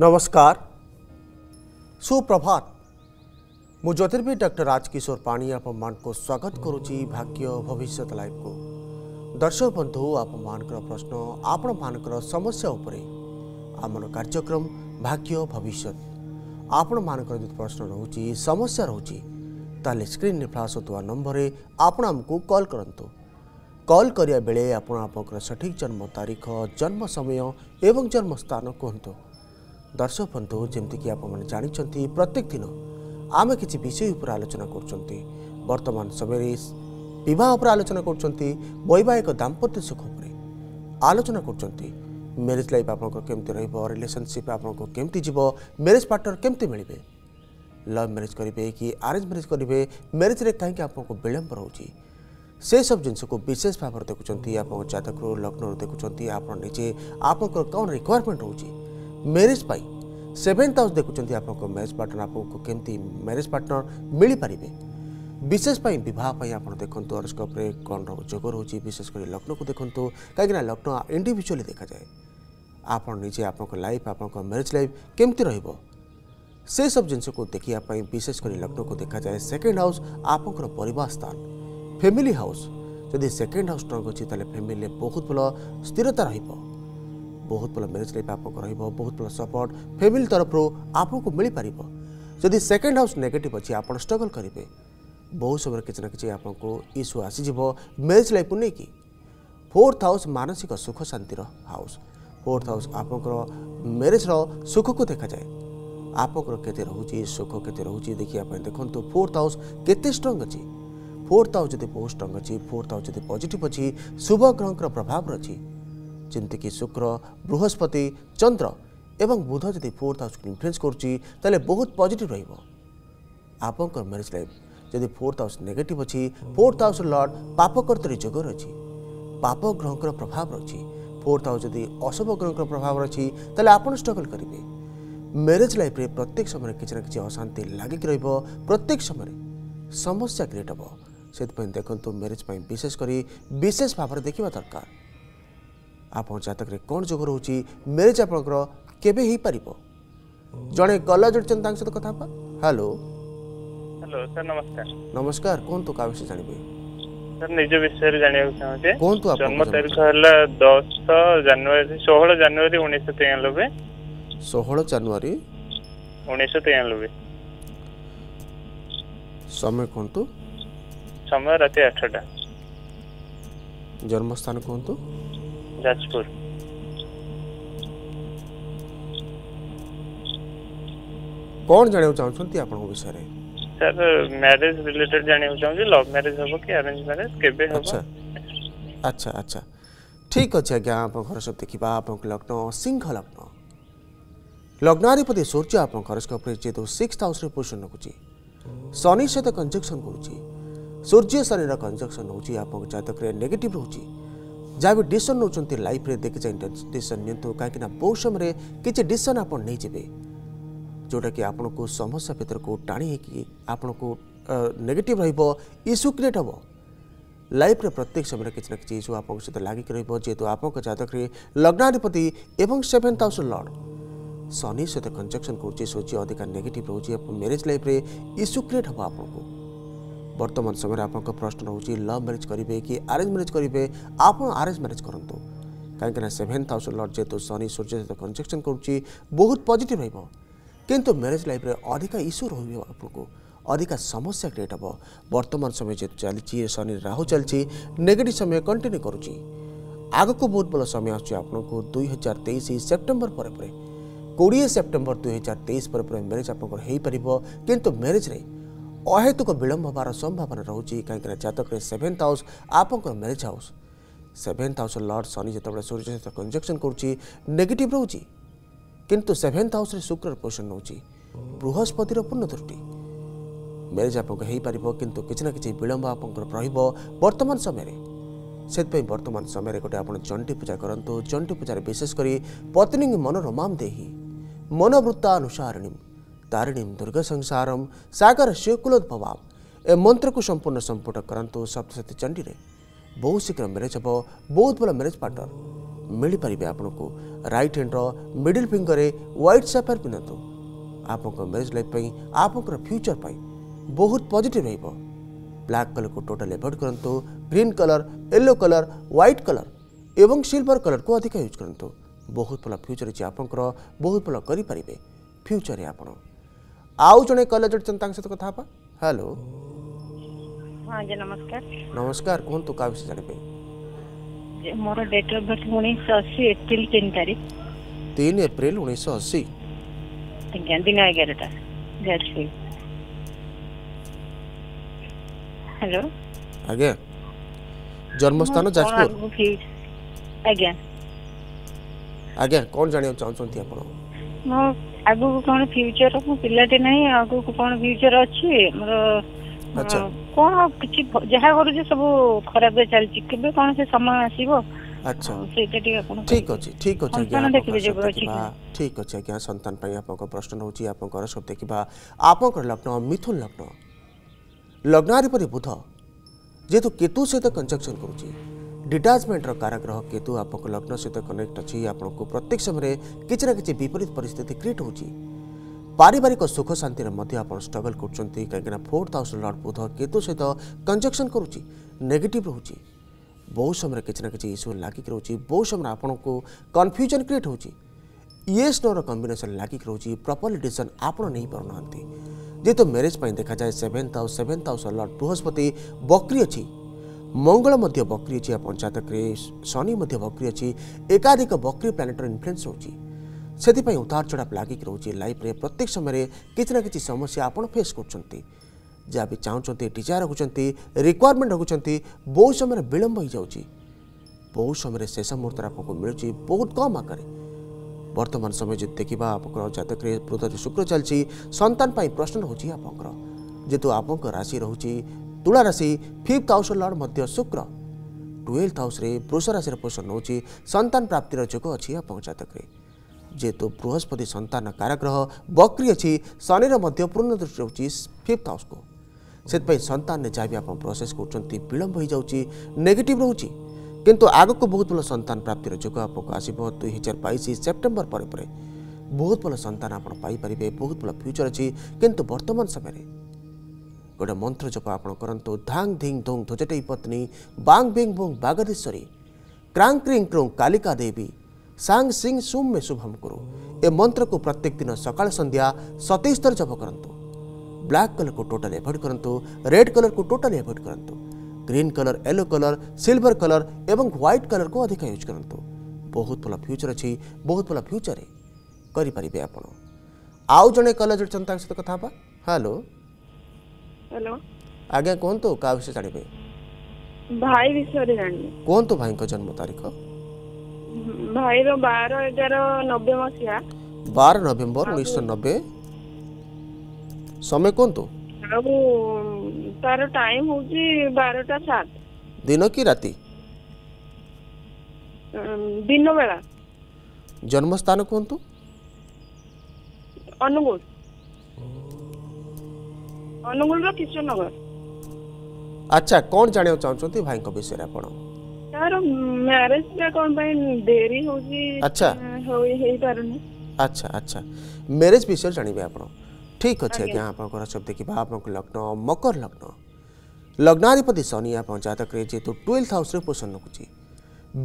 नमस्कार सुप्रभात मु ज्योतिर्वी डर राजकिशोर पाणी आप स्वागत करुच्ची भाग्य भविष्य लाइफ को दर्शक बंधु आप प्रश्न आपण मान समस्या उपरे आमर कार्यक्रम भाग्य भविष्य आपण मान प्रश्न रोच समस्या रोचे ताले स्क्रीन फ्लाश होता नंबर आपण आमको कल करूँ कल करा बेले आप सठिक जन्म तारीख जन्म समय एवं जन्मस्थान कहतु ଦର୍ଶକ ବନ୍ଧୁ ଯେମିତିକି ଆପଣମାନେ ଜାଣିଛନ୍ତି ପ୍ରତ୍ୟେକ ଦିନ ଆମେ କିଛି ବିଷୟ ଉପରେ ଆଲୋଚନା କରୁଛନ୍ତି ବର୍ତ୍ତମାନ ସମୟରେ ବିବାହ ଉପରେ ଆଲୋଚନା କରୁଛନ୍ତି ବୈବାହିକ ଦାମ୍ପତ୍ୟ ସୁଖ ଉପରେ ଆଲୋଚନା କରୁଛନ୍ତି ମ୍ୟାରେଜ୍ ଲାଇଫ୍ ଆପଣଙ୍କର କେମିତି ରହିବ ରିଲେସନସିପ୍ ଆପଣଙ୍କର କେମିତି ଯିବ ମ୍ୟାରେଜ୍ ପାର୍ଟନର୍ କେମିତି ମିଳିବେ ଲଭ୍ ମ୍ୟାରେଜ୍ କରିବେ କି ଆରେଞ୍ଜ ମ୍ୟାରେଜ୍ କରିବେ ମ୍ୟାରେଜ୍ରେ କାହିଁକି ଆପଣଙ୍କୁ ବିଳମ୍ବ ରହୁଛି ସେସବୁ ଜିନିଷକୁ ବିଶେଷ ଭାବରେ ଦେଖୁଛନ୍ତି ଆପଣଙ୍କ ଜାତକରୁ ଲଗ୍ନରୁ ଦେଖୁଛନ୍ତି ଆପଣ ନିଜେ ଆପଣଙ୍କର କ'ଣ ରିକ୍ୱାରମେଣ୍ଟ ରହୁଛି मेरेज पाई सेभेन्थ हाउस देखुं आप मेरेज पार्टनर आपको कमी मैरेज पार्टनर मिल पारे विशेषपी बहुत देखते अरस्कोप्रे कौन जोग रोचे विशेषकर लग्न को देखूँ कहीं लग्न इंडिविजुअली देखा जाए आप निजे आप लाइफ आप मेरेज लाइफ केमती र से सब जिन देखापी विशेषकर लग्न को देखा जाए सेकेंड हाउस आपंकर स्थान फैमिली हाउस जदि सेकेंड हाउस स्ट्रंग अच्छी तेज़े फैमिली बहुत भल स्थिरता रहा ବହୁତ ଭଲ ମ୍ୟାରେଜ୍ ଲାଇଫ୍ ଆପଣଙ୍କ ରହିବ ବହୁତ ଭଲ ସପୋର୍ଟ ଫ୍ୟାମିଲି ତରଫରୁ ଆପଣଙ୍କୁ ମିଳିପାରିବ ଯଦି ସେକେଣ୍ଡ ହାଉସ୍ ନେଗେଟିଭ୍ ଅଛି ଆପଣ ଷ୍ଟ୍ରଗଲ୍ କରିବେ ବହୁତ ସମୟରେ କିଛି ନା କିଛି ଆପଣଙ୍କୁ ଇସ୍ୟୁ ଆସିଯିବ ମ୍ୟାରେଜ୍ ଲାଇଫ୍କୁ ନେଇକି ଫୋର୍ଥ ହାଉସ୍ ମାନସିକ ସୁଖ ଶାନ୍ତିର ହାଉସ୍ ଫୋର୍ଥ ହାଉସ୍ ଆପଣଙ୍କର ମ୍ୟାରେଜ୍ର ସୁଖକୁ ଦେଖାଯାଏ ଆପଣଙ୍କର କେତେ ରହୁଛି ସୁଖ କେତେ ରହୁଛି ଦେଖିବା ପାଇଁ ଦେଖନ୍ତୁ ଫୋର୍ଥ ହାଉସ୍ କେତେ ଷ୍ଟ୍ରଙ୍ଗ ଅଛି ଫୋର୍ଥ ହାଉସ୍ ଯଦି ବହୁତ ଷ୍ଟ୍ରଙ୍ଗ ଅଛି ଫୋର୍ଥ ହାଉସ୍ ଯଦି ପଜିଟିଭ୍ ଅଛି ଶୁଭ ଗ୍ରହଙ୍କର ପ୍ରଭାବ ଅଛି ଯେମିତିକି ଶୁକ୍ର ବୃହସ୍ପତି ଚନ୍ଦ୍ର ଏବଂ ବୁଧ ଯଦି ଫୋର୍ଥ ହାଉସ୍କୁ ଇନଫ୍ଲୁଏନ୍ସ କରୁଛି ତାହେଲେ ବହୁତ ପଜିଟିଭ୍ ରହିବ ଆପଣଙ୍କର ମ୍ୟାରେଜ୍ ଲାଇଫ୍ ଯଦି ଫୋର୍ଥ ହାଉସ୍ ନେଗେଟିଭ୍ ଅଛି ଫୋର୍ଥ ହାଉସ୍ ଲର୍ଡ଼ ପାପକର୍ତ୍ତରେ ଯୋଗ ରହିଛି ପାପ ଗ୍ରହଙ୍କର ପ୍ରଭାବ ରହିଛି ଫୋର୍ଥ ହାଉସ୍ ଯଦି ଅଶୁଭ ଗ୍ରହଙ୍କର ପ୍ରଭାବ ରହିଛି ତାହେଲେ ଆପଣ ଷ୍ଟ୍ରଗଲ୍ କରିବେ ମ୍ୟାରେଜ୍ ଲାଇଫ୍ରେ ପ୍ରତ୍ୟେକ ସମୟରେ କିଛି ନା କିଛି ଅଶାନ୍ତି ଲାଗିକି ରହିବ ପ୍ରତ୍ୟେକ ସମୟରେ ସମସ୍ୟା କ୍ରିଏଟ୍ ହେବ ସେଥିପାଇଁ ଦେଖନ୍ତୁ ମ୍ୟାରେଜ୍ ପାଇଁ ବିଶେଷ କରି ବିଶେଷ ଭାବରେ ଦେଖିବା ଦରକାର ଆପଣ ଜାତକରେ କ'ଣ ଯୋଗ ରହୁଛି ମ୍ୟାରେଜ୍ ଆପଣଙ୍କର କେବେ ହେଇପାରିବ ଜଣେ କଲା ଜୁଡ଼ିଛନ୍ତି ତାଙ୍କ ସହିତ କଥା ହେବା ହ୍ୟାଲୋ ହ୍ୟାଲୋ ସାର୍ ନମସ୍କାର ନମସ୍କାର କୁହନ୍ତୁ କାହା ବିଷୟରେ ଜାଣିବେ ସାର୍ ନିଜ ବିଷୟରେ ଜାଣିବାକୁ ଚାହୁଁଛି କୁହନ୍ତୁ ଜନ୍ମ ତାରିଖ ହେଲା ଦଶ ଜାନୁଆରୀ ଷୋହଳ ଜାନୁଆରୀ ଉଣେଇଶହ ତେୟାନବେ ଷୋହଳ ଜାନୁଆରୀ ଉଣେଇଶହ ତେୟାନବେ ସମୟ କୁହନ୍ତୁ ସମୟ ରାତି ଆଠଟା ଜନ୍ମସ୍ଥାନ କୁହନ୍ତୁ जाजपुर कौन जाना चाहते आपण विषय सर मैरिज रिलेटेड जाना चाहूँ लव मैरिज हम कि अरेंज मैरिज केबे अच्छा अच्छा अच्छा ठीक अच्छे आज्ञा आप घर सब देखा आप लग्न सिंह लग्न लग्नाधिपति सूर्य आप हरस्कोप जेहेतु सिक्स हाउस पोजिशन रखुच्छी शनि सहित कंजक्शन कर सूर्य शनि कंजक्शन हो आप जतक नेगेटिव रोचे जहाँ भी डिसिसन नौकरी लाइफ देखिए डिसिसन नि कहीं बहुत समय किसी डिसिसन आप नहींजे जोटा कि आपन को समस्या भितर को टाणी होकि आपन को नेगेटिव रस्यू क्रिएट हे लाइफ प्रत्येक समय किसी ना कि इश्यू आप सहित लगिक रेहेतु आप जतक लग्नाधिपति एवं सेभेन्थ हाउस लर्ड शनि सहित कंजक्शन करुच्चे सोचे अधिका नेगेटिव रोचे मेरेज लाइफ इश्यू क्रिएट हे आपको बर्तमान समय आप प्रश्न रोच लव मेरेज करेंगे कि आरेज म्यारेज करेंगे आप आरेज म्यारेज करूँ कहीं सेभेन्थ थाउजेंड लट जेहतु शनि सूर्य सहित कंजक्शन कर बहुत पजिट रहा किंतु म्यारेज लाइफ अधिक इश्यू रही है आपको अधिका समस्या क्रिएट हे बर्तमान समय जेहतु चली शनि राहु चलती नेगेटिव समय कंटिन्यू करुँच आग को बहुत भल समय आपन दुई हजार तेईस सेप्टेम्बर पर कोड़े सेप्टेम्बर दुई हजार तेईस पर म्यारेज आप पार्ब कि अहेतुक विलंब हमार संभावना रोचे कहीं जतक सेभेन्थ हाउस आप marriage house seventh house lord Shani जो सूर्य सहित कंजक्शन करेगेट रोचे किंतु सेभेन्थ हाउस शुक्र पोषण नौ बृहस्पतिर पूर्ण दृष्टि मेरेज आपंपर कितु किसी ना कि विलंब आप रर्तमान समय से बर्तमान समय गोटे आप चंडी पूजा करूँ चंडी पूजार विशेषकर पत्नी मन रमाम देही मनोवृत्ता अनुसारणी तारिणीं दुर्गसंसारं सागरस्य कुलोद्भवाम् ଏ ମନ୍ତ୍ରକୁ ସମ୍ପୂର୍ଣ୍ଣ ସମ୍ପୁଟ କରନ୍ତୁ ସପ୍ତସତୀ ଚଣ୍ଡୀରେ ବହୁତ ଶୀଘ୍ର ମ୍ୟାରେଜ୍ ହେବ ବହୁତ ଭଲ ମ୍ୟାରେଜ୍ ପାର୍ଟନର ମିଳିପାରିବେ ଆପଣଙ୍କୁ ରାଇଟ୍ ହ୍ୟାଣ୍ଡର ମିଡ଼ିଲ୍ ଫିଙ୍ଗରରେ ହ୍ୱାଇଟ୍ ସାଫାର ପିନ୍ଧନ୍ତୁ ଆପଣଙ୍କ ମ୍ୟାରେଜ୍ ଲାଇଫ୍ ପାଇଁ ଆପଣଙ୍କର ଫ୍ୟୁଚର୍ ପାଇଁ ବହୁତ ପଜିଟିଭ୍ ରହିବ ବ୍ଲାକ୍ କଲର୍କୁ ଟୋଟାଲ୍ ଏଭଏଡ୍ କରନ୍ତୁ green colour yellow colour white colour ଏବଂ ସିଲ୍ଭର କଲର୍କୁ ଅଧିକ ୟୁଜ୍ କରନ୍ତୁ ବହୁତ ଭଲ ଫ୍ୟୁଚର୍ ଅଛି ଆପଣଙ୍କର ବହୁତ ଭଲ କରିପାରିବେ ଫ୍ୟୁଚର୍ରେ ଆପଣ ଆଉ ଜଣେ କଲେଜ ଅଛନ୍ତି ତାଙ୍କ ସହିତ କଥା ହେବା ହ୍ୟାଲୋ ହଁ ଆଜ୍ଞା ନମସ୍କାର ନମସ୍କାର କୁହନ୍ତୁ କାହା ବିଷୟ ଜାଣିବେ ମୋର ଡେଟ୍ ଅଫ୍ ବର୍ଥ ଉଣେଇଶହ ଅଶୀ ଏପ୍ରିଲ ତିନି ତାରିଖ ତିନି ଏପ୍ରିଲ ଉଣେଇଶହ ଅଶୀ ଆଜ୍ଞା ଦିନ ଏଗାରଟା ଯାଜପୁର ହ୍ୟାଲୋ ଆଜ୍ଞା ଜନ୍ମସ୍ଥାନ ଯାଜପୁର ଆଜ୍ଞା ଆଜ୍ଞା କ'ଣ ଜାଣିବାକୁ ଚାହୁଁଛନ୍ତି ଆପଣ ମୁଁ ଆଗକୁ କଣ ଫ୍ୟୁଚର ମୁଁ ପିଲାଟେ ନାହିଁ ଆଗକୁ କଣ ଫ୍ୟୁଚର ଅଛି ମୋର କଣ କିଛି ଯାହା କରୁଛି ସବୁ ଖରାପରେ ଚାଲିଛି କେବେ କଣ ସେ ସମୟ ଆସିବ ଆଚ୍ଛା ଠିକ୍ ଅଛି ଠିକ୍ ଅଛି ଆଜ୍ଞା ଠିକ୍ ଅଛି ଆଜ୍ଞା ସନ୍ତାନ ପାଇଁ ଆପଣଙ୍କ ପ୍ରଶ୍ନ ରହୁଛି ଆପଣଙ୍କର ସବୁ ଦେଖିବା ଆପଣଙ୍କର ଲଗ୍ନ ମିଥୁନ ଲଗ୍ନ ଲଗ୍ନାଧିପତି ବୁଧ ଯେହେତୁ କେତୁ ସହିତ କଞ୍ଜକ୍ସନ୍ କରୁଛି डिटाचमेंटर कारक केतु आप लग्न सहित कनेक्ट अच्छी आपको प्रत्येक समय कि विपरीत परिस्थिति क्रिएट हो पारिवारिक सुख शांति में स्ट्रगल करना फोर्थ हाउस लड बुध केतु सहित कंजक्शन करुच्ची नेगेटिव रोचे बहुत समय कि इश्यू लागिक रोचे बहुत समय आपको कन्फ्यूजन क्रिएट हो येस नोर कम्बिनेसन लागिक रोचे प्रपर डिशन आप नहीं ना जेहेतु म्यारेज देखा जाए सेभेन्थ हाउस सेभेन्थ हाउस लड बृहस्पति बकरी अच्छी मंगल बकरी अच्छी पंचायत शनि बकरी अच्छी एकाधिक बकरी प्लानेटर इनफ्लुएंस होती उतार चढ़ाप कि रोचे लाइफ में प्रत्येक समय कि समस्या आप फेस कर जहाँ भी चाहते डिजायर रखुंट रिक्वयरमेंट रखुंट बहुत समय विलंब हो जाए बहुत समय शेष मुहूर्त आपको मिलूँ बहुत कम आकार बर्तमान समय जो देखा आप आपक शुक्र चलती सतान पर प्रश्न रोचे आप जेहतु आपंक रोचे तुलारासि फिफ्थ हाउस र लर्ड मध्य शुक्र टुवेल्भ हाउस वृष राशि पोषण नहुँछ सन्त प्राप्ति जेतो अहिले संतान जिउँ बृहस्पति सन्त काराग्रह बक्रि अनि शनिर पूर्ण दृष्टि रहिफ हाउसु त्यो सन्त प्रोसेस गर्नु विलम्बाउ नेगेटिभ किंतु किन को बहुत भन्नु सन्त प्राप्ति रुग आउँछ दुई हजार बइस पर बहुत भनौँ सन्त आपारे बहुत भन्नु फ्युचर अस्ति बर्तमान समयमा ଗୋଟେ ମନ୍ତ୍ର ଜପ ଆପଣ କରନ୍ତୁ ଧାଙ୍ଗ ଧିଙ୍ଗ ଧୋଙ୍ଗ ଧ୍ୱଜଟେଇ ପତ୍ନୀ ବାଙ୍ଗ ବିଙ୍ଗ ଭୋଙ୍ଗ ବାଗଦେଶ୍ୱରୀ କ୍ରାଙ୍ଗ କ୍ରିଙ୍ଗ କ୍ରୋଙ୍ଗ କାଲିକା ଦେବୀ ସାଙ୍ଗ ସିଂ ସୁମ୍ୟ ଶୁଭମ କୁରୁ ଏ ମନ୍ତ୍ରକୁ ପ୍ରତ୍ୟେକ ଦିନ ସକାଳ ସନ୍ଧ୍ୟା ସତେଇଶ ଥର ଜପ କରନ୍ତୁ ବ୍ଲାକ୍ କଲର୍କୁ ଟୋଟାଲି ଏଭଏଡ଼ କରନ୍ତୁ ରେଡ୍ କଲର୍କୁ ଟୋଟାଲି ଏଭଏଡ଼ କରନ୍ତୁ green colour yellow colour silver colour ଏବଂ ହ୍ୱାଇଟ୍ କଲର୍କୁ ଅଧିକ ୟୁଜ୍ କରନ୍ତୁ ବହୁତ ଭଲ ଫ୍ୟୁଚର୍ ଅଛି ବହୁତ ଭଲ ଫ୍ୟୁଚର୍ କରିପାରିବେ ଆପଣ ଆଉ ଜଣେ କଲର୍ ଜଣେ ତାଙ୍କ ସହିତ କଥା ହେବା ହ୍ୟାଲୋ हेलो ଆଜ୍ଞା କୁହନ୍ତୁ କାହା ବିଷୟ ଜାଣିବେ ଭାଇ ବିଷୟରେ ଜାଣିବି କୁହନ୍ତୁ ଭାଇଙ୍କ ଜନ୍ମ ତାରିଖ ଭାଇର ବାର ଏଗାର ନବେ ମସିହା ବାର ନଭେମ୍ବର ଉଣେଇଶହ ନବେ ସମୟ କୁହନ୍ତୁ ଆଉ ତାର ଟାଇମ ହଉଛି ବାରଟା ସାତ ଦିନ କି ରାତି ଦିନ ବେଳା ଜନ୍ମସ୍ଥାନ କୁହନ୍ତୁ ଅନୁଗୁଳ अनुगुलर किशन नगर अच्छा कौन जाने चाहौ छथि भाई को विषय आपण सर मैरिज का कौन भाई देरी हो जी अच्छा होई हे परन अच्छा अच्छा मैरिज विषय जानिबे आपण ठीक अच्छे आज आपण सब देखिए आपन को लग्न मकर लग्न लग्नाधिपति शनि आप जतक जेहतु ट्वेल्थ हाउस पोषण रखुच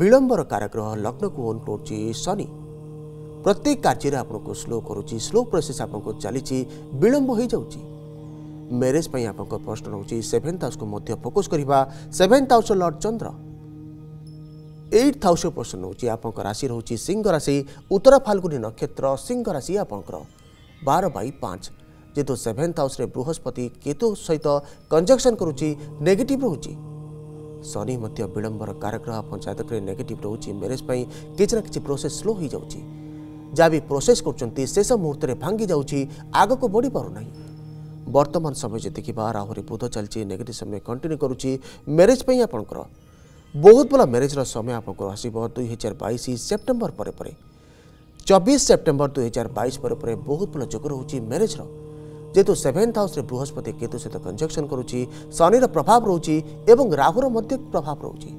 विलंबर कारग्रह लग्न को ओन कर शनि प्रत्येक कार्य आपको स्लो करुच आपको चली विलंब हो जाऊँगी ମ୍ୟାରେଜ୍ ପାଇଁ ଆପଣଙ୍କ ପ୍ରଶ୍ନ ରହୁଛି ସେଭେନ୍ଥ ହାଉସ୍କୁ ମଧ୍ୟ ଫୋକସ୍ କରିବା seventh house lord Chandra eight ହାଉସ୍ର ପ୍ରଶ୍ନ ରହୁଛି ଆପଣଙ୍କ ରାଶି ରହୁଛି ସିଂହ ରାଶି ଉତ୍ତର ଫାଲ୍ଗୁନି ନକ୍ଷତ୍ର ସିଂହ ରାଶି ଆପଣଙ୍କର ବାର ବାଇ ପାଞ୍ଚ ଯେହେତୁ ସେଭେନ୍ଥ ହାଉସ୍ରେ ବୃହସ୍ପତି କେତୁ ସହିତ କଞ୍ଜକ୍ସନ୍ କରୁଛି ନେଗେଟିଭ୍ ରହୁଛି ଶନି ମଧ୍ୟ ବିଳମ୍ବର କାରଗ୍ରହ ଆପଣ ଜାତକରେ ନେଗେଟିଭ୍ ରହୁଛି ମ୍ୟାରେଜ୍ ପାଇଁ କିଛି ନା କିଛି ପ୍ରୋସେସ୍ ସ୍ଲୋ ହୋଇଯାଉଛି ଯାହା ବି ପ୍ରୋସେସ୍ କରୁଛନ୍ତି ଶେଷ ମୁହୂର୍ତ୍ତରେ ଭାଙ୍ଗି ଯାଉଛି ଆଗକୁ ବଢ଼ିପାରୁନାହିଁ ବର୍ତ୍ତମାନ ସମୟ ଯେତିକି ବାର ଆହୁରି ବୁଧ ଚାଲିଛି ନେଗେଟିଭ୍ ସମୟ କଣ୍ଟିନ୍ୟୁ କରୁଛି ମ୍ୟାରେଜ୍ ପାଇଁ ଆପଣଙ୍କର ବହୁତ ଭଲ ମ୍ୟାରେଜ୍ର ସମୟ ଆପଣଙ୍କର ଆସିବ ଦୁଇ ହଜାର ବାଇଶ ସେପ୍ଟେମ୍ବର ପରେ ପରେ ଚବିଶ ସେପ୍ଟେମ୍ବର ଦୁଇ ହଜାର ବାଇଶ ପରେ ପରେ ବହୁତ ଭଲ ଯୋଗ ରହୁଛି ମ୍ୟାରେଜ୍ର ଯେହେତୁ ସେଭେନ୍ଥ ହାଉସ୍ରେ ବୃହସ୍ପତି କେତୁ ସହିତ କଞ୍ଜକ୍ସନ୍ କରୁଛି ଶନିର ପ୍ରଭାବ ରହୁଛି ଏବଂ ରାହୁର ମଧ୍ୟ ପ୍ରଭାବ ରହୁଛି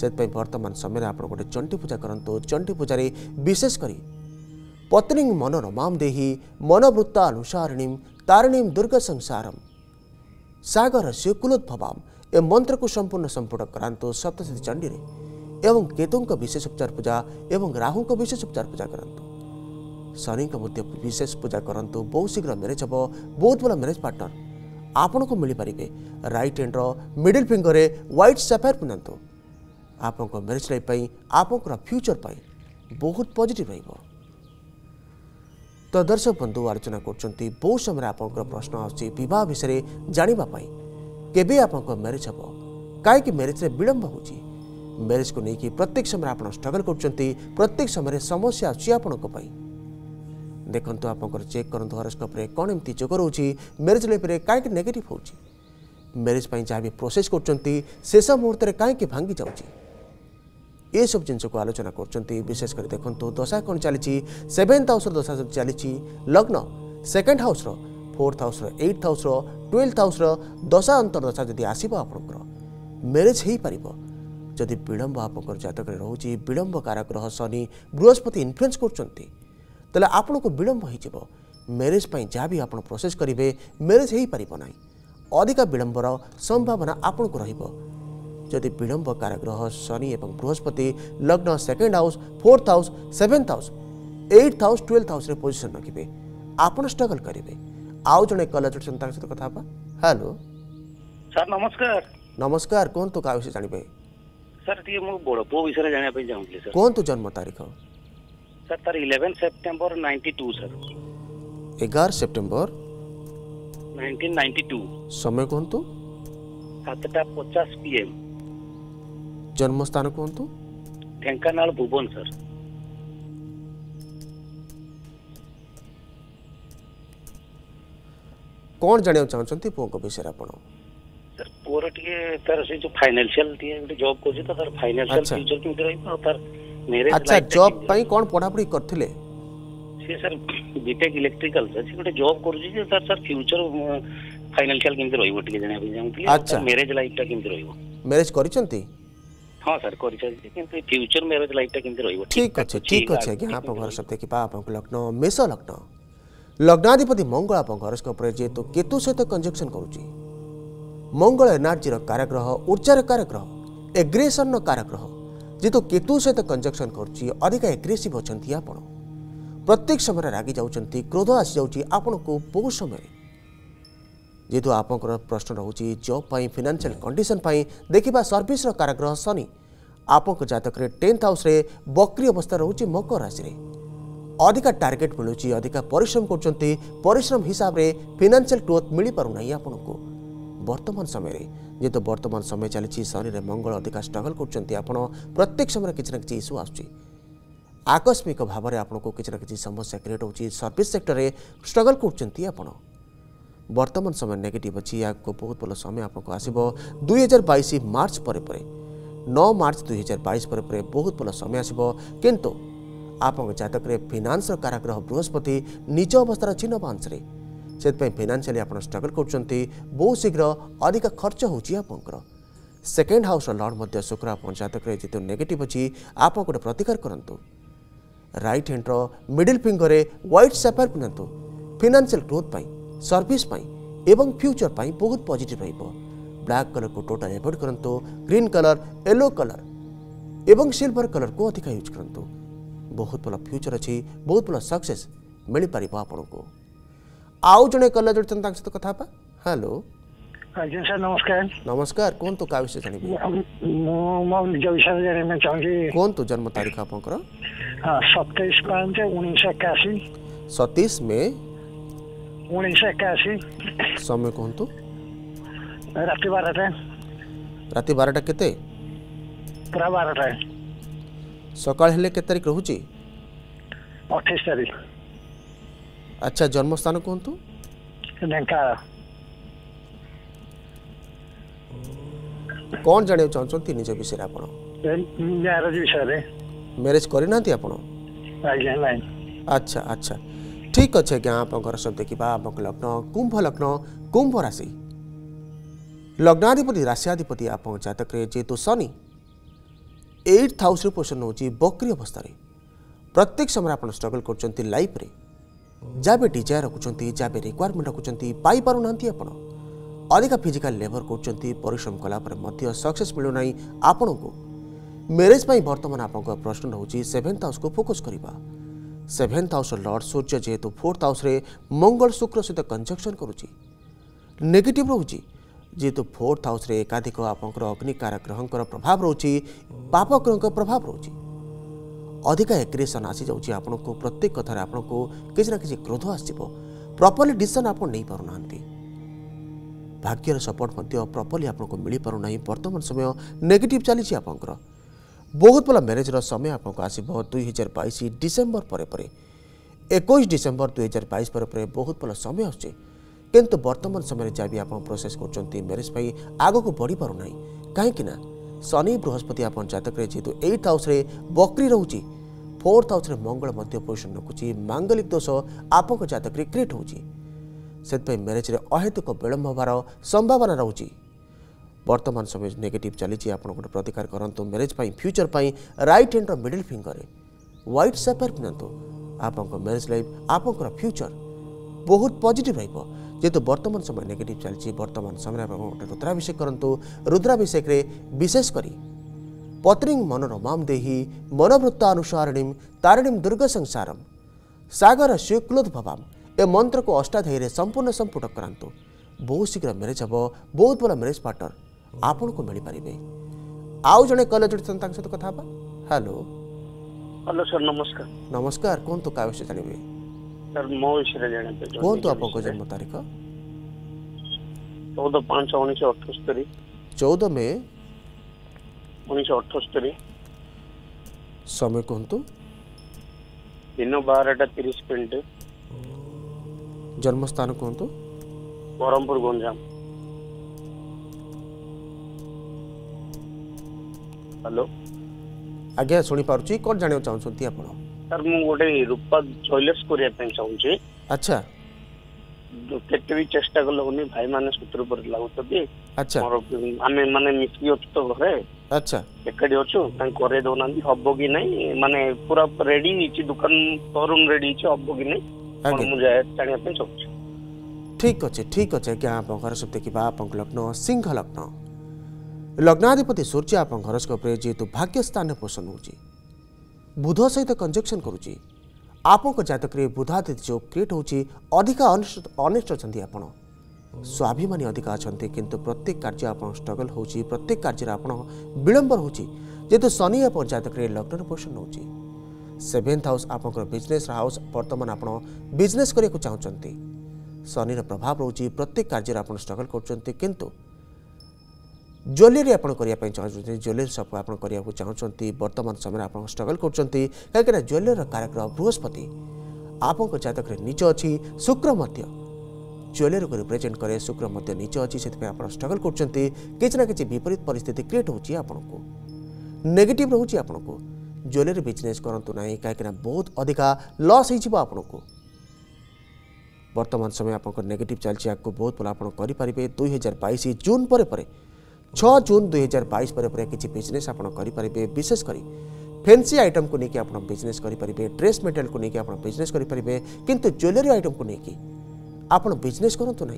ସେଥିପାଇଁ ବର୍ତ୍ତମାନ ସମୟରେ ଆପଣ ଗୋଟେ ଚଣ୍ଡୀ ପୂଜା କରନ୍ତୁ ଚଣ୍ଡୀ ପୂଜାରେ ବିଶେଷ କରି ପତ୍ନୀ ମନୋରମାମ ଦେହି ମନୋବୃତ୍ତା ଅନୁସାରିଣୀ तारिणीम दुर्ग संसारम सागर से कुलोद्भवाम एवं मंत्र को संपूर्ण संपूर्ण करांतो सप्तशति चंडी एवं केतुओं विशेष उपचार पूजा एवं राहु विशेष उपचार पूजा करांतो शनि का मध्य विशेष पूजा करूँ बहुत शीघ्र मैरेज हम बहुत भल मैरेज पार्टनर आपण को मिल पारे रईट हैंड मिडिल फिंगर रे व्हाइट सफेयर पिंधातु आपन मैरेज लाइफ आपंकर फ्यूचर पर बहुत पॉजिटिव रहा ତ ଦର୍ଶକ ବନ୍ଧୁ ଆଲୋଚନା କରୁଛନ୍ତି ବହୁ ସମୟରେ ଆପଣଙ୍କର ପ୍ରଶ୍ନ ଆସୁଛି ବିବାହ ବିଷୟରେ ଜାଣିବା ପାଇଁ କେବେ ଆପଣଙ୍କ ମ୍ୟାରେଜ୍ ହେବ କାହିଁକି ମ୍ୟାରେଜ୍ରେ ବିଳମ୍ବ ହେଉଛି ମ୍ୟାରେଜ୍କୁ ନେଇକି ପ୍ରତ୍ୟେକ ସମୟରେ ଆପଣ ଷ୍ଟ୍ରଗଲ୍ କରୁଛନ୍ତି ପ୍ରତ୍ୟେକ ସମୟରେ ସମସ୍ୟା ଅଛି ଆପଣଙ୍କ ପାଇଁ ଦେଖନ୍ତୁ ଆପଣଙ୍କର ଚେକ୍ କରନ୍ତୁ ହରସ୍କୋପ୍ରେ କ'ଣ ଏମିତି ଯୋଗ ରହୁଛି ମ୍ୟାରେଜ୍ ଲାଇଫ୍ରେ କାହିଁକି ନେଗେଟିଭ୍ ହେଉଛି ମ୍ୟାରେଜ୍ ପାଇଁ ଯାହା ବି ପ୍ରୋସେସ୍ କରୁଛନ୍ତି ଶେଷ ମୁହୂର୍ତ୍ତରେ କାହିଁକି ଭାଙ୍ଗି ଯାଉଛି এসব জিনিসকে আলোচনা করছেন বিশেষ করে দেখুন দশা কোণ চালছে সেভেন্থ হাউসর দশা চালছে লগ্ন সেকেন্ড হাউসর ফোর্থ হাউসর এইট হাউসর টুয়েলভ হাউসর দশা অন্তর্দশা যদি আসব আপনার ম্যারেজ হয়ে পাব ଯଦି ବିଳମ୍ବ ଆପଣଙ୍କର ଜାତକରେ ରହୁଛି ବିଳମ୍ବ କାରାଗ୍ରହ ଶନି ବୃହସ୍ପତି ଇନଫ୍ଲୁଏନ୍ସ କରୁଛନ୍ତି ତାହେଲେ ଆପଣଙ୍କୁ ବିଳମ୍ବ ହୋଇଯିବ ମ୍ୟାରେଜ୍ ପାଇଁ ଯାହା ବି ଆପଣ ପ୍ରୋସେସ୍ କରିବେ ମ୍ୟାରେଜ୍ ହୋଇପାରିବ ନାହିଁ ଅଧିକା ବିଳମ୍ବର ସମ୍ଭାବନା ଆପଣଙ୍କୁ ରହିବ যদি বিলম্ব কারাগ্রহ শনি এবং বৃহস্পতি লগ্ন second house fourth house seventh house eight house twelve হাউসে পজিশন রাখবে আপনার স্ট্রগল করবে আউ জনে কলেজ অনেক তাঙ্ক সহ কথা হবা হ্যালো স্যার নমস্কার নমস্কার কুহতু কাহ বিষয়ে জাঁবে স্যার টিকে মো বড় পুয় বিষয়ে জাঁয়া চাহুলি স্যার কুহতু জন্ম তারিখ স্যার তার eleven September ninety two sir এগার সেপ্টেম্বর নাইনটিন নাইনটি টু সময় কুহতু সাতটা পচাশ পিএম जन्मस्थान कहतु ढेकाना भुवन सर कौन जाना चाहते पुओं विषय आप ପୁଅର ଟିକେ ତାର ସେ ଯୋଉ ଫାଇନାନ୍ସିଆଲ ଟିକେ ଗୋଟେ ଜବ୍ କରୁଛି ତ ତାର ଫାଇନାନ୍ସିଆଲ ଫ୍ୟୁଚର କେମିତି ରହିବ ଆଉ ତାର ମ୍ୟାରେଜ ଆଚ୍ଛା ଜବ୍ ପାଇଁ କଣ ପଢାପଢି କରିଥିଲେ ସେ ସାର୍ ବିଟେକ୍ ଇଲେକ୍ଟ୍ରିକାଲ ସାର୍ ସେ ଗୋଟେ ଜବ୍ କରୁଛି ଯେ ତାର ସାର୍ ଫ୍ୟୁଚର ଫାଇନାନ୍ସିଆଲ କେମିତି ରହିବ ଟିକେ ଜାଣିବା ପାଇଁ ଚାହୁଁଥିଲି ଆଚ୍ଛା ମ୍ୟାରେଜ ଲାଇଫଟା କେମିତି ରହିବ ମ୍ୟାରେଜ କରିଛନ୍ତି लग्नाधिपति तो मंगल आप जेहतु केतु सहित कंजक्शन कर मंगल एनर्जी कारग्रह ऊर्जार कारग्रह एग्रेसन रारग्रह जेहतु केतु सहित कंजक्शन करग्रेसीव प्रत्येक समय रागि जा क्रोध आसी जाऊँगी बहुत समय जेहेतु आप प्रश्न रोच जब फिनान्सील कंडीशन देखा सर्विस काराग्रह शनि आपं जतक टेन्थ हाउस बक्री अवस्था रोच मकर राशि अधिका टार्गेट मिलूँ अधिका परिश्रम करश्रम हिसाब से फिनान्सील ग्रोथ मिल पारना आपन को बर्तमान समय जेहतु बर्तमान समय चली शनि मंगल अधिका स्ट्रगल कर प्रत्येक समय कि इश्यू आस आकस्मिक भाव में आपको किसी समस्या क्रिएट हो सर्विस सेक्टर में स्ट्रगल कर वर्तमान समय नेगेटिभ अहिले को बहुत भयो समय आपस दुई हजार मार्च मर्च नौ मार्च दुई हजार परे बहुत भयो समय आसु आपतले फिनान्सर काहस्पति निज अवस्था छिन्न बान्सेप फिनान्सिया आप्रगल स्ट्रगल चाहिँ बहु शीघ्र अधिक खर्च हौ चाहिँ आपेन्ड हाउस र लुक्र पञ्चातकै जित्ने नेगेट अहिले आप गए प्रतिकार कइट ह्यान्ड र मिडल फिङ्गरे ह्वइट चेपर पिन्धा फिनान्सियल ग्रोथ पा सर्विस एवं फ्यूचर पर बहुत पजिट र्लाक कलर को टोटा एवोड करूँ ग्रीन कलर येलो कलर एवं सिल्वर कलर को अधिक यूज करूँ बहुत भल फ्यूचर अच्छी बहुत भल सक्से मिल पार आपण को आउ जो कलर जो सहित कथा हेलो हाँ सर नमस्कार नमस्कार कहते जान कहु जन्म तारीख आप सतैश पांच उसी सतीश मे ଉଣେଇଶହ ଏକାଅଶୀ ସମୟ କୁହନ୍ତୁ ରାତି ବାରଟା ରାତି ବାରଟା କେତେ ପୁରା ବାରଟା ସକାଳ ହେଲେ କେତେ ତାରିଖ ରହୁଛି ଅଠେଇଶ ତାରିଖ ଆଚ୍ଛା ଜନ୍ମସ୍ଥାନ କୁହନ୍ତୁ ଢେଙ୍କାନାଳ କ'ଣ ଜାଣିବାକୁ ଚାହୁଁଛନ୍ତି ନିଜ ବିଷୟରେ ଆପଣ ମ୍ୟାରେଜ ବିଷୟରେ ମ୍ୟାରେଜ କରିନାହାନ୍ତି ଆପଣ ଆଜ୍ଞା ନାଇଁ ଆଚ୍ଛା ଆଚ୍ଛା ଠିକ୍ ଅଛି ଆଜ୍ଞା ଆମ ଘର ସବୁ ଦେଖିବା ଆମ ଲଗ୍ନ କୁମ୍ଭ ଲଗ୍ନ କୁମ୍ଭ ରାଶି ଲଗ୍ନାଧିପତି ରାଶିଆଧିପତି ଆପଣଙ୍କ ଜାତକରେ ଯେହେତୁ ଶନି ଏଇଟ୍ ହାଉସ୍ରେ ପୋଜିସନ୍ ହେଉଛି ବକ୍ରି ଅବସ୍ଥାରେ ପ୍ରତ୍ୟେକ ସମୟରେ ଆପଣ ଷ୍ଟ୍ରଗଲ୍ କରୁଛନ୍ତି ଲାଇଫ୍ରେ ଯାବେ ଡିଜାୟାର ରଖୁଛନ୍ତି ଯାବେ ରିକ୍ୱାରମେଣ୍ଟ ରଖୁଛନ୍ତି ପାଇପାରୁନାହାନ୍ତି ଆପଣ ଅଧିକା ଫିଜିକାଲ୍ ଲେବର୍ କରୁଛନ୍ତି ପରିଶ୍ରମ କଲାପରେ ମଧ୍ୟ ସକ୍ସେସ୍ ମିଳୁନାହିଁ ଆପଣଙ୍କୁ ମ୍ୟାରେଜ୍ ପାଇଁ ବର୍ତ୍ତମାନ ଆପଣଙ୍କ ପ୍ରଶ୍ନ ରହୁଛି ସେଭେନ୍ଥ ହାଉସ୍କୁ ଫୋକସ୍ କରିବା सेभेन्थ हाउस लर्ड सूर्य जेहेतु फोर्थ हाउस मंगल शुक्र सहित कंजक्शन करुच्च नेगेटिव रोचे जेहेतु फोर्थ हाउस एकाधिक आपंकर अग्निकार ग्रहकर प्रभाव रोचे पाप ग्रह प्रभाव रोचे अधिक एग्रेसन आसी जाऊँगी आपण को प्रत्येक कथा आपण को किसी ना कि क्रोध आसपरली डसीसन आप नहीं पार ना भाग्यर सपोर्ट प्रपर्ली आपको मिल पार ना बर्तमान समय नेगेटिव चली आपंकर ବହୁତ ଭଲ ମ୍ୟାରେଜ୍ର ସମୟ ଆପଣଙ୍କୁ ଆସିବ ଦୁଇ ହଜାର ବାଇଶ ଡିସେମ୍ବର ପରେ ପରେ ଏକୋଇଶ ଡିସେମ୍ବର ଦୁଇ ହଜାର ବାଇଶ ପରେ ପରେ ବହୁତ ଭଲ ସମୟ ଆସୁଛି କିନ୍ତୁ ବର୍ତ୍ତମାନ ସମୟରେ ଯାହା ବି ଆପଣ ପ୍ରୋସେସ୍ କରୁଛନ୍ତି ମ୍ୟାରେଜ୍ ପାଇଁ ଆଗକୁ ବଢ଼ିପାରୁନାହିଁ କାହିଁକି ନା ଶନି ବୃହସ୍ପତି ଆପଣ ଜାତକରେ ଯେହେତୁ ଏଇଟ୍ ହାଉସ୍ରେ ବକ୍ରି ରହୁଛି ଫୋର୍ଥ ହାଉସ୍ରେ ମଙ୍ଗଳ ମଧ୍ୟ ପୋଜିସନ୍ ରଖୁଛି ମାଙ୍ଗଲିକ ଦୋଷ ଆପଣଙ୍କ ଜାତକରେ କ୍ରିଏଟ୍ ହେଉଛି ସେଥିପାଇଁ ମ୍ୟାରେଜ୍ରେ ଅହେତୁକ ବିଳମ୍ବ ହେବାର ସମ୍ଭାବନା ରହୁଛି ବର୍ତ୍ତମାନ ସମୟ ନେଗେଟିଭ୍ ଚାଲିଛି ଆପଣ ଗୋଟେ ପ୍ରତିକାର କରନ୍ତୁ ମ୍ୟାରେଜ୍ ପାଇଁ ଫ୍ୟୁଚର୍ ପାଇଁ ରାଇଟ୍ ହ୍ୟାଣ୍ଡର ମିଡ଼ିଲ୍ ଫିଙ୍ଗରରେ ହ୍ୱାଇଟ୍ ସେପର୍ ପିନ୍ଧନ୍ତୁ ଆପଣଙ୍କ ମ୍ୟାରେଜ୍ ଲାଇଫ୍ ଆପଣଙ୍କର ଫ୍ୟୁଚର୍ ବହୁତ ପଜିଟିଭ୍ ରହିବ যেহেতু বর্তমান সময় নেগেটিভ চালছি বর্তমান সময় আপনার গোটে রুদ্রাভিষেক করতু রুদ্রাভিষেকরে বিশেষ করে পত্রিং মনোরমাম দেহি মনোবৃত্তা অনুসারিণীম তারিণীম দুর্গ সংসারম সাগর স্বীকৃত ভবাম এ মন্ত্রক অষ্টাধ্যায়ী সম্পূর্ণ সম্পুট করাতু বহু শীঘ্র ম্যারেজ হব বহুত ভাল ম্যারেজ পার্টনর ଆପଣଙ୍କୁ ମିଳିପାରିବେ ଆଉ ଜଣେ କଲ୍ ଜୁଡ଼ିଛନ୍ତି ତାଙ୍କ ସହିତ କଥା ହେବା ହ୍ୟାଲୋ ହ୍ୟାଲୋ ସାର୍ ନମସ୍କାର ନମସ୍କାର କୁହନ୍ତୁ କାହା ବିଷୟରେ ଜାଣିବେ ସାର୍ ମୋ ବିଷୟରେ ଜାଣିବେ କୁହନ୍ତୁ ଆପଣଙ୍କ ଜନ୍ମ ତାରିଖ ଚଉଦ ପାଞ୍ଚ ଉଣେଇଶହ ଅଠସ୍ତରୀ ଚଉଦ ମେ ଉଣେଇଶହ ଅଠସ୍ତରୀ ସମୟ କୁହନ୍ତୁ ଦିନ ବାରଟା ତିରିଶ ମିନିଟ୍ ଜନ୍ମସ୍ଥାନ କୁହନ୍ତୁ ବ୍ରହ୍ମପୁର ଗଞ୍ଜାମ ହ୍ୟାଲୋ ଆଜ୍ଞା ଶୁଣିପାରୁଛି କ'ଣ ଜାଣିବାକୁ ଚାହୁଁଛନ୍ତି ଆପଣ ସାର୍ ମୁଁ ଗୋଟେ ରୂପା ଜୁଏଲର୍ସ କରିବା ପାଇଁ ଚାହୁଁଛି ଆଚ୍ଛା କେତେ ବି ଚେଷ୍ଟା କଲେ ହଉନି ଭାଇମାନେ ଶତ୍ରୁ ପରି ଲାଗୁଛନ୍ତି ଆଚ୍ଛା ଆମେ ମାନେ ମିଶିକି ଅଛୁ ତ ଘରେ ଆଚ୍ଛା ଏକାଠି ଅଛୁ ତାଙ୍କୁ କରେଇ ଦଉନାହାନ୍ତି ହବ କି ନାହିଁ ମାନେ ପୁରା ରେଡି ହେଇଛି ଦୋକାନ ସୋରୁମ୍ ରେଡି ହେଇଛି ହବ କି ନାହିଁ ମୁଁ ଜାଣିବା ପାଇଁ ଚାହୁଁଛି ଠିକ୍ ଅଛି ଠିକ୍ ଅଛି ଆଜ୍ଞା ଆପଣଙ୍କର ସବୁ ଦେଖିବା ଆପଣଙ୍କ ଲଗ୍ନ ସିଂହ ଲଗ୍ନ ଲଗ୍ନାଧିପତି ସୂର୍ଯ୍ୟ ଆପଣଙ୍କ ହରସ୍କୋପରେ ଯେହେତୁ ଭାଗ୍ୟ ସ୍ଥାନରେ ପୋଷଣ ହେଉଛି ବୁଧ ସହିତ କଞ୍ଜକ୍ସନ୍ କରୁଛି ଆପଣଙ୍କ ଜାତକରେ ବୁଧାଦିତ୍ୟ ଯୋଗ କ୍ରିଏଟ୍ ହେଉଛି ଅଧିକା ଅନିଷ୍ଟ ଅଛନ୍ତି ଆପଣ ସ୍ୱାଭିମାନୀ ଅଧିକା ଅଛନ୍ତି କିନ୍ତୁ ପ୍ରତ୍ୟେକ କାର୍ଯ୍ୟ ଆପଣ ଷ୍ଟ୍ରଗଲ୍ ହେଉଛି ପ୍ରତ୍ୟେକ କାର୍ଯ୍ୟରେ ଆପଣ ବିଳମ୍ବ ରହୁଛି ଯେହେତୁ ଶନି ଆପଣ ଜାତକରେ ଲଗ୍ନରେ ପୋଷଣ ହେଉଛି ସେଭେନ୍ଥ ହାଉସ୍ ଆପଣଙ୍କର ବିଜନେସ୍ ହାଉସ୍ ବର୍ତ୍ତମାନ ଆପଣ ବିଜନେସ୍ କରିବାକୁ ଚାହୁଁଛନ୍ତି ଶନିର ପ୍ରଭାବ ରହୁଛି ପ୍ରତ୍ୟେକ କାର୍ଯ୍ୟରେ ଆପଣ ଷ୍ଟ୍ରଗଲ୍ କରୁଛନ୍ତି କିନ୍ତୁ ज्वेलरी आपड़ करने चाहते ज्वेलरी सप आपको चाहते बर्तमान समय आप स्ट्रगल कर कहीं ज्वेलर कारग्रह बृहस्पति आपं जतक अच्छी शुक्र ज्वेलर को रिप्रेजेंट कै शुक्र नीच अच्छी से आप कर किसी कि विपरीत पिस्थित क्रिएट हो नेगेटिव रोचे आपन को ज्वेलरी बिजनेस करूँ ना कहीं बहुत अधिका लस हो बर्तमान समय आप नेगेटिव चलती आपको बहुत भाव आप दुई हजार बैश जून पर छून दुई हजार बैस पर किसी बिजनेस आपरेंगे विशेषकर फैन्सी आइटम को लेकिन आपड़ बिजनेस करेंगे ड्रेस मेटेरियल को लेकिन आपड़ बिजनेस करेंगे कितु ज्वेलरी आइटम को लेकिन आपड़ बिजनेस करूँ ना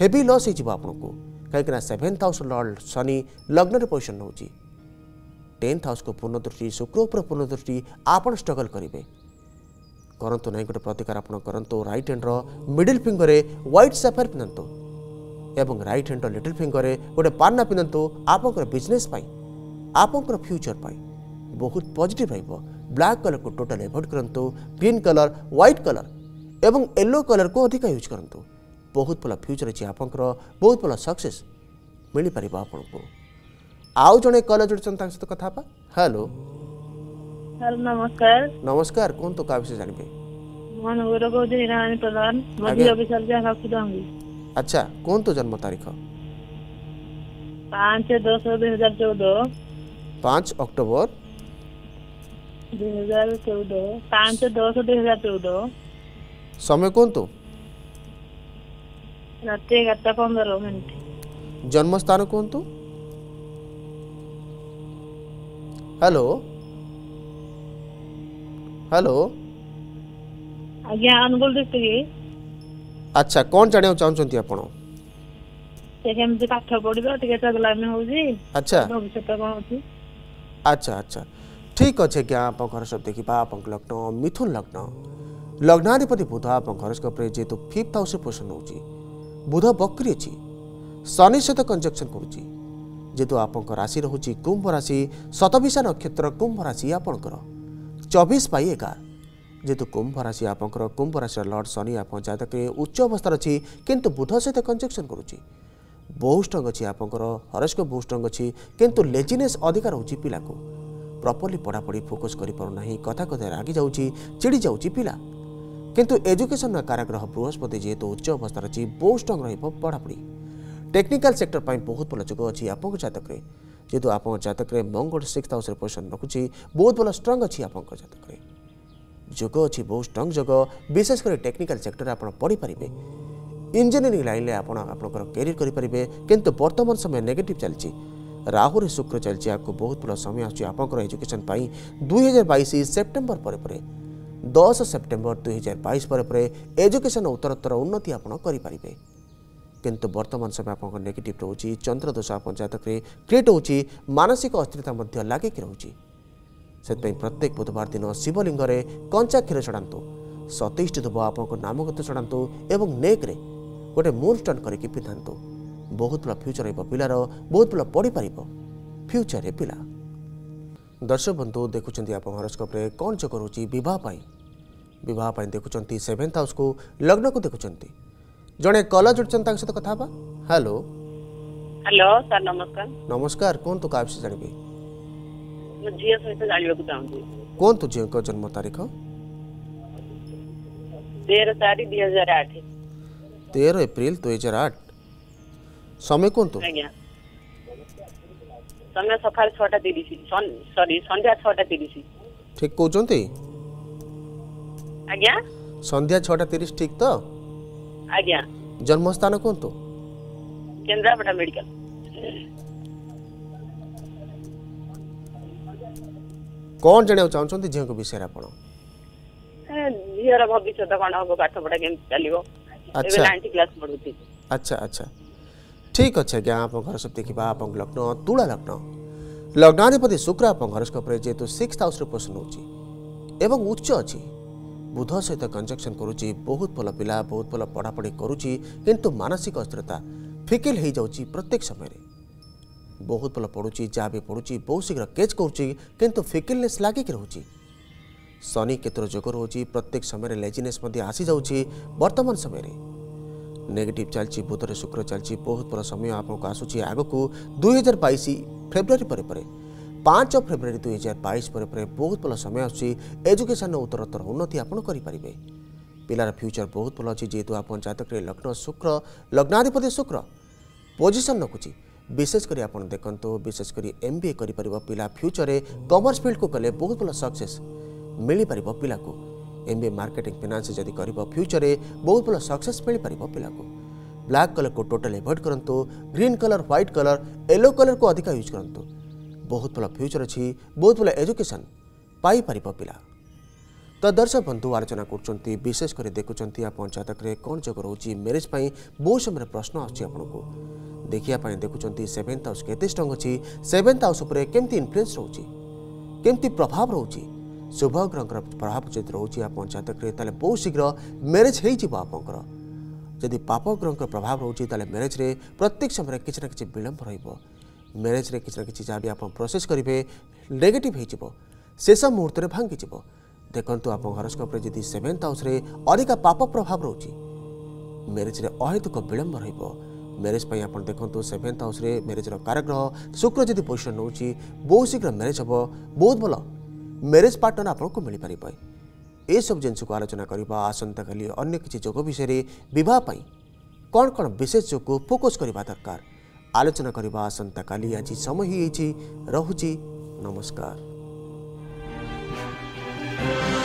हेवी लस हो कहीं सेभेन हाउस लर्ड शनि लग्न पोजिशन नौ टेन्थ हाउस को पूर्ण दृष्टि शुक्र उपर पूर्ण दृष्टि आपड़ स्ट्रगल करेंगे करूँ ना गोटे प्रतिकार आपत रईट हेंड्र मिडिल फिंगर में ह्वैट सेफेर पिंधतु ଏବଂ ରାଇଟ୍ ହ୍ୟାଣ୍ଡର ଲିଟିଲ୍ ଫିଙ୍ଗରରେ ଗୋଟେ ପାନ୍ନା ପିନ୍ଧନ୍ତୁ ଆପଣଙ୍କର ବିଜନେସ୍ ପାଇଁ ଆପଣଙ୍କର ଫ୍ୟୁଚର୍ ପାଇଁ ବହୁତ ପଜିଟିଭ୍ ରହିବ ବ୍ଲାକ୍ କଲର୍କୁ ଟୋଟାଲ୍ ଏଭଏଡ଼୍ କରନ୍ତୁ ଗ୍ରୀନ୍ କଲର୍ ହ୍ୱାଇଟ୍ କଲର୍ ଏବଂ ୟେଲୋ କଲର୍କୁ ଅଧିକ ୟୁଜ୍ କରନ୍ତୁ ବହୁତ ଭଲ ଫ୍ୟୁଚର୍ ଅଛି ଆପଣଙ୍କର ବହୁତ ଭଲ ସକ୍ସେସ୍ ମିଳିପାରିବ ଆପଣଙ୍କୁ ଆଉ ଜଣେ କଲର୍ ଯୋଡ଼ିଛନ୍ତି ତାଙ୍କ ସହିତ କଥା ହେବା ହ୍ୟାଲୋ ସାର୍ ନମସ୍କାର ନମସ୍କାର କୁହନ୍ତୁ କାହା ବିଷୟରେ ଜାଣିବେ ମୋ ନଗର କହୁଛି ହିରାଣୀ ପ୍ରଧାନ ମୋ ଝିଅ ବିଷୟରେ ରଖିଥାନ୍ତି ଆଚ୍ଛା କୁହନ୍ତୁ ଜନ୍ମ ତାରିଖ ପାଞ୍ଚ ଦଶ ଦୁଇ ହଜାର ଚଉଦ ପାଞ୍ଚ ଅକ୍ଟୋବର ଦୁଇ ହଜାର ଚଉଦ ପାଞ୍ଚ ଦଶ ଦୁଇ ହଜାର ଚଉଦ ସମୟ କୁହନ୍ତୁ ରାତି ଏଗାରଟା ପନ୍ଦର ମିନିଟ୍ ଜନ୍ମସ୍ଥାନ କୁହନ୍ତୁ ହ୍ୟାଲୋ ହ୍ୟାଲୋ ଆଜ୍ଞା ଅନୁଗୁଳ ଡିଷ୍ଟ୍ରିକ୍ଟ আচ্ছা কোন জানিও চাহুচন্তি আপন কেমতি পাঠ পড়িব টিকে চগলামি হউজি আচ্ছা ভবিষ্যত কোন হউজি আচ্ছা আচ্ছা ঠিক আছে জ্ঞা আপ হরস্কোপ দেখিবা আপ লগ্ন মিথুন লগ্ন লগ্নাধিপতি বুধ আপ হরস্কোপরে যেহেতু ফিফ্থ হাউসে পোষণ হউজি বুধ বক্রি ଅଛି ଶନି ସହିତ କଞ୍ଜକ୍ସନ୍ କରୁଛି ଯେହେତୁ ଆପଣଙ୍କ ରାଶି ରହୁଛି କୁମ୍ଭ ରାଶି ଶତଭିଷା ନକ୍ଷତ୍ର କୁମ୍ଭ ରାଶି ଆପଣଙ୍କର ଚବିଶ ବାଇ ଏଗାର ଯେହେତु କୁମ୍ଭ ରାଶି ଆପଣଙ୍କର କୁମ୍ଭ ରାଶିର ଲର୍ଡ଼ ଶନି ଆପଣଙ୍କ ଜାତକରେ ଉଚ୍ଚ ଅବସ୍ଥାରେ ଅଛି କିନ୍ତୁ ବୁଧ ସହିତ କଞ୍ଜକ୍ସନ୍ କରୁଛି ବହୁତ ଷ୍ଟ୍ରଙ୍ଗ୍ ଅଛି ଆପଣଙ୍କର ହରସ୍କୋପ୍ ବହୁତ ଷ୍ଟ୍ରଙ୍ଗ୍ ଅଛି କିନ୍ତୁ ଲେଜିନେସ୍ ଅଧିକା ରହୁଛି ପିଲାକୁ ପ୍ରପର୍ଲି ପଢ଼ାପଢ଼ି ଫୋକସ୍ କରିପାରୁନାହିଁ କଥା କଥା ରାଗି ଯାଉଛି ଚିଡ଼ି ଯାଉଛି ପିଲା କିନ୍ତୁ ଏଜୁକେସନ୍ର କାରାଗ୍ରହ ବୃହସ୍ପତି ଯେହେତୁ ଉଚ୍ଚ ଅବସ୍ଥାରେ ଅଛି ବହୁତ ଷ୍ଟ୍ରଙ୍ଗ୍ ରହିବ ପଢ଼ାପଢ଼ି ଟେକ୍ନିକାଲ ସେକ୍ଟର ପାଇଁ ବହୁତ ଭଲ ଯୋଗ ଅଛି ଆପଣଙ୍କ ଜାତକରେ ଯେହେତୁ ଆପଣଙ୍କ ଜାତକରେ ମଙ୍ଗଳ ସିକ୍ସ ହାଉସ୍ରେ ପୋଜିସନ୍ ରଖୁଛି ବହୁତ ଭଲ ଷ୍ଟ୍ରଙ୍ଗ୍ ଅଛି ଆପଣଙ୍କ ଜାତକରେ যোগ অছি বহু স্ট্রং যোগ বিশেষ করে টেকনিকাল সেক্টরে আপনার পড়িপারে ইঞ্জিনিয়ারিং লাইনে আপনার আপনার ক্যারিয়ার করে পারে কিন্তু বর্তমান সময় নেগেটিভ চালছে ରାହୁରେ ଶୁକ୍ର ଚାଲିଛି ଆଗକୁ ବହୁତ ଭଲ ସମୟ ଆସୁଛି ଆପଣଙ୍କର ଏଜୁକେସନ୍ ପାଇଁ ଦୁଇହଜାର ବାଇଶ ସେପ୍ଟେମ୍ବର ପରେ ପରେ ଦଶ ସେପ୍ଟେମ୍ବର ଦୁଇହଜାର ବାଇଶ ପରେ ପରେ ଏଜୁକେସନ୍ ଉତ୍ତରୋତ୍ତର ଉନ୍ନତି ଆପଣ କରିପାରିବେ କିନ୍ତୁ ବର୍ତ୍ତମାନ ସମୟ ଆପଣଙ୍କ ନେଗେଟିଭ୍ ରହୁଛି ଚନ୍ଦ୍ରଦୋଷ ଆପଣ ଜାତକରେ କ୍ରିଏଟ୍ ହେଉଛି ମାନସିକ ଅସ୍ଥିରତା ମଧ୍ୟ ଲାଗିକି ରହୁଛି ସେଥିପାଇଁ ପ୍ରତ୍ୟେକ ବୁଧବାର ଦିନ ଶିବଲିଙ୍ଗରେ କଞ୍ଚା କ୍ଷୀର ଚଢ଼ାନ୍ତୁ ସତେଇଶଟି ଧୂପ ଆପଣଙ୍କ ନାମଗତ ଛଡ଼ାନ୍ତୁ ଏବଂ ନେକ୍ରେ ଗୋଟେ ମୁନ୍ ଷ୍ଟନ୍ କରିକି ପିନ୍ଧାନ୍ତୁ ବହୁତ ଭଲ ଫ୍ୟୁଚର୍ ରହିବ ପିଲାର ବହୁତ ଭଲ ପଢ଼ିପାରିବ ଫ୍ୟୁଚର୍ରେ ପିଲା ଦର୍ଶକ ବନ୍ଧୁ ଦେଖୁଛନ୍ତି ଆପଣ ହରସ୍କୋପ୍ରେ କ'ଣ ଯୋଗ ରହୁଛି ବିବାହ ପାଇଁ ବିବାହ ପାଇଁ ଦେଖୁଛନ୍ତି ସେଭେନ୍ଥ ହାଉସ୍କୁ ଲଗ୍ନକୁ ଦେଖୁଛନ୍ତି ଜଣେ କଲ ଜୁଡ଼ଛନ୍ତି ତାଙ୍କ ସହିତ କଥା ହେବା ହ୍ୟାଲୋ ହ୍ୟାଲୋ ସାର୍ ନମସ୍କାର ନମସ୍କାର କୁହନ୍ତୁ କାହା ବିଷୟରେ ଜାଣିବେ ମୋ ଝିଅ ସହିତ ଜାଣିବାକୁ ଚାହୁଁଛି କୁହନ୍ତୁ ଝିଅଙ୍କ ଜନ୍ମ ତାରିଖ ତେର ଚାରି ଦୁଇ ହଜାର ଆଠ ତେର ଏପ୍ରିଲ ଦୁଇ ହଜାର ଆଠ ସମୟ କୁହନ୍ତୁ ଆଜ୍ଞା ସମୟ ସକାଳ ଛଅଟା ତିରିଶ ସରି ସନ୍ଧ୍ୟା ଛଅଟା ତିରିଶ ଠିକ କହୁଛନ୍ତି ଆଜ୍ଞା ସନ୍ଧ୍ୟା ଛଅଟା ତିରିଶ ଠିକ ତ ଆଜ୍ଞା ଜନ୍ମସ୍ଥାନ କୁହନ୍ତୁ କେନ୍ଦ୍ରାପଡ଼ା ମେଡିକାଲ कौन जाना चाहते झील विषय तो अच्छा। अच्छा, अच्छा। ठीक अच्छे घर सब देखा आप लग्न तुला लग्न लग्नाधिपति शुक्र आप घर स्कोपुर जेहतु सिक्स हाउस पोषण हो उच्च बुध सहित कंजक्शन करुच्च बहुत भल पा बहुत भल पढ़ापढ़ी करुच्ची कितु मानसिक अस्थिरता फिकिल हो जाए प्रत्येक समय रे। ବହୁତ ଭଲ ପଡ଼ୁଛି ଯାହା ବି ପଡ଼ୁଛି ବହୁତ ଶୀଘ୍ର କେଚ୍ କରୁଛି କିନ୍ତୁ ଫିକିଲନେସ୍ ଲାଗିକି ରହୁଛି ଶନି କେତୁର ଯୋଗ ରହୁଛି ପ୍ରତ୍ୟେକ ସମୟରେ ଲେଜିନେସ୍ ମଧ୍ୟ ଆସିଯାଉଛି ବର୍ତ୍ତମାନ ସମୟରେ ନେଗେଟିଭ୍ ଚାଲିଛି ବୁଧରେ ଶୁକ୍ର ଚାଲିଛି ବହୁତ ଭଲ ସମୟ ଆପଣଙ୍କୁ ଆସୁଛି ଆଗକୁ ଦୁଇ ହଜାର ବାଇଶ ଫେବୃଆରୀ ପରେ ପରେ ପାଞ୍ଚ ଫେବୃଆରୀ ଦୁଇ ହଜାର ବାଇଶ ପରେ ପରେ ବହୁତ ଭଲ ସମୟ ଆସୁଛି ଏଜୁକେସନ୍ର ଉତ୍ତରୋତ୍ତର ଉନ୍ନତି ଆପଣ କରିପାରିବେ ପିଲାର ଫ୍ୟୁଚର୍ ବହୁତ ଭଲ ଅଛି ଯେହେତୁ ଆପଣ ଜାତକରେ ଲଗ୍ନ ଶୁକ୍ର ଲଗ୍ନାଧିପତି ଶୁକ୍ର ପୋଜିସନ୍ ରଖୁଛି विशेषकर गरी आप देखु विशेष गरी एमबिए गरिपार फ्यूचर में कमर्स फिल्ड को गले बहुत भल सक्सेस मिपार पिला को एमबिए मार्केटिंग फिनान्स जदि कर फ्यूचर में बहुत भल सक्सेस मिपार पिला को ब्लाक कलर को टोटाल एभोड करूँ green colour white colour yellow colour को अधिक यूज करूँ बहुत भल फ्यूचर अच्छी बहुत भल एजुकेशन पाइपर पिला तो दर्शक बंधु आलोचना करशेषकर देखुं पंचायत कौन जग रोच मेरेज पर बहुत समय प्रश्न आपन को देखापी देखुं सेभेन्थ हाउस केंग अच्छी सेभेन्थ हाउस केमती इनफ्लुएंस रोच केमती प्रभाव शुभ ग्रह प्रभाव जो रोच पंचायत तेल बहुत शीघ्र मेरेज होपर जदि ग्रह प्रभाव रोच मेरेज में प्रत्येक समय कि विलंब र कि जहाँ भी आप प्रोसेस करेंगे नेगेटिव हो सब मुहूर्त में भांगिजी ଦେଖନ୍ତୁ ଆମ ହରସ୍କୋପ୍ରେ ଯଦି ସେଭେନ୍ଥ ହାଉସ୍ରେ ଅଧିକ ପାପ ପ୍ରଭାବ ରହୁଛି ମ୍ୟାରେଜ୍ରେ ଅହେତୁକ ବିଳମ୍ବ ରହିବ ମ୍ୟାରେଜ୍ ପାଇଁ ଆପଣ ଦେଖନ୍ତୁ ସେଭେନ୍ଥ ହାଉସ୍ରେ ମ୍ୟାରେଜ୍ର କାରଗ୍ରହ ଶୁକ୍ର ଯଦି ପୋଜିସନ୍ ନେଉଛି ବହୁତ ଶୀଘ୍ର ମ୍ୟାରେଜ୍ ହେବ ବହୁତ ଭଲ ମ୍ୟାରେଜ୍ ପାର୍ଟନର୍ ଆପଣଙ୍କୁ ମିଳିପାରିବ ଏସବୁ ଜିନିଷକୁ ଆଲୋଚନା କରିବା ଆସନ୍ତାକାଲି ଅନ୍ୟ କିଛି ଯୋଗ ବିଷୟରେ ବିବାହ ପାଇଁ କ'ଣ କ'ଣ ବିଶେଷ ଯୋଗକୁ ଫୋକସ୍ କରିବା ଦରକାର ଆଲୋଚନା କରିବା ଆସନ୍ତାକାଲି ଆଜି ସମୟ ହୋଇଯାଇଛି ରହୁଛି ନମସ୍କାର Thank you.